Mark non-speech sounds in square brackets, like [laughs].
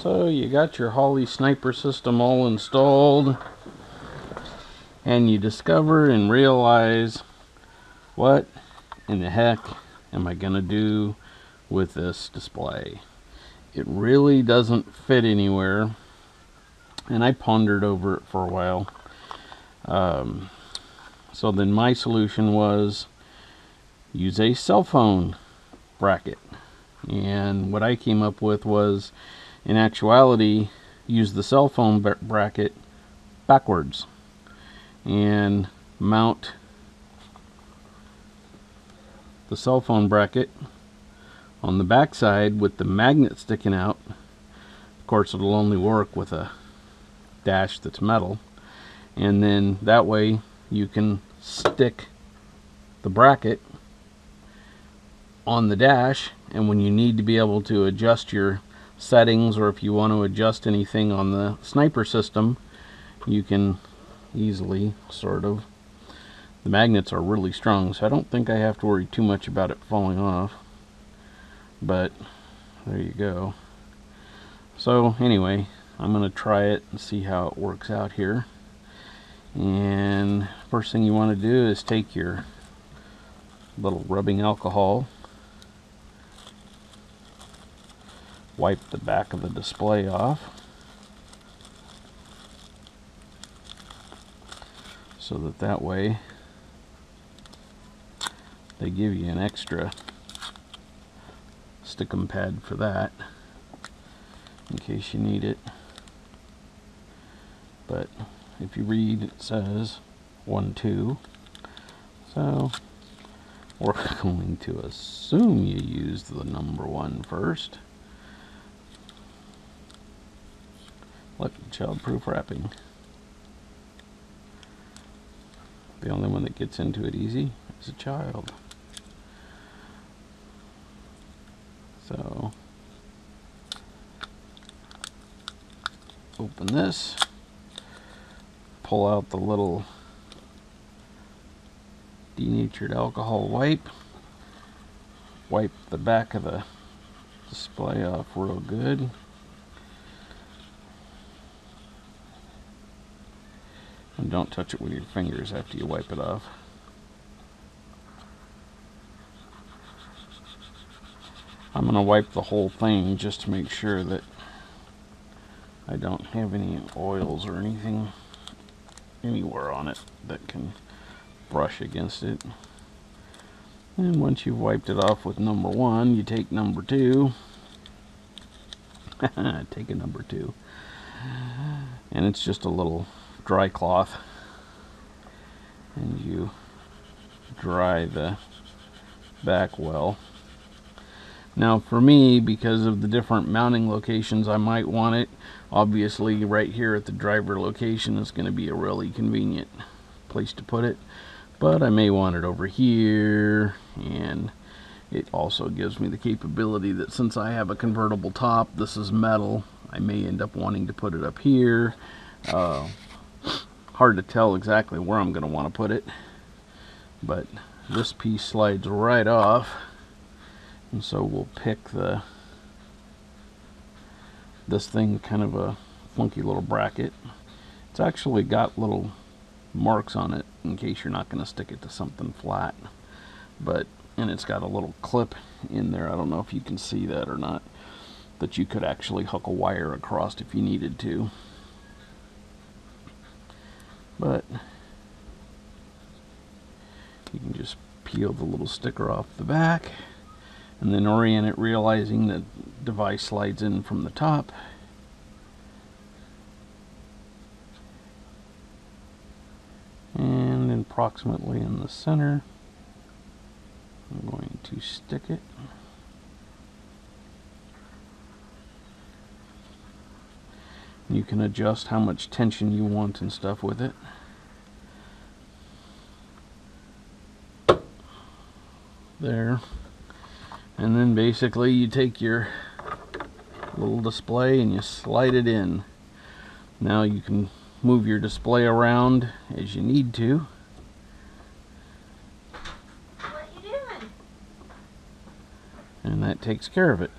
So you got your Holley sniper system all installed and you discover and realize what in the heck am I gonna do with this display? It really doesn't fit anywhere and I pondered over it for a while. Um, so then my solution was use a cell phone bracket. And what I came up with was in actuality use the cell phone bracket backwards and mount the cell phone bracket on the back side with the magnet sticking out. Of course it'll only work with a dash that's metal. And then that way you can stick the bracket on the dash. And when you need to be able to adjust your settings or if you want to adjust anything on the sniper system you can easily sort of. The magnets are really strong so I don't think I have to worry too much about it falling off. But there you go. So anyway I'm gonna try it and see how it works out here. And first thing you want to do is take your little rubbing alcohol wipe the back of the display off so that that way they give you an extra stickum pad for that in case you need it. But if you read it says 1 2 so we're [laughs] going to assume you used the number one first like childproof wrapping. The only one that gets into it easy is a child. So open this pull out the little denatured alcohol wipe wipe the back of the display off real good and don't touch it with your fingers after you wipe it off I'm going to wipe the whole thing just to make sure that I don't have any oils or anything anywhere on it that can brush against it. And once you've wiped it off with number one, you take number two. [laughs] take a number two. And it's just a little dry cloth. And you dry the back well. Now for me, because of the different mounting locations I might want it, obviously right here at the driver location is going to be a really convenient place to put it. But I may want it over here, and it also gives me the capability that since I have a convertible top, this is metal, I may end up wanting to put it up here. Uh, hard to tell exactly where I'm going to want to put it, but this piece slides right off and so we'll pick the this thing kind of a funky little bracket. It's actually got little marks on it in case you're not going to stick it to something flat but and it's got a little clip in there. I don't know if you can see that or not that you could actually hook a wire across if you needed to but you can just peel the little sticker off the back and then orient it realizing the device slides in from the top. And approximately in the center I'm going to stick it you can adjust how much tension you want and stuff with it. There. And then basically you take your little display and you slide it in. Now you can move your display around as you need to. And that takes care of it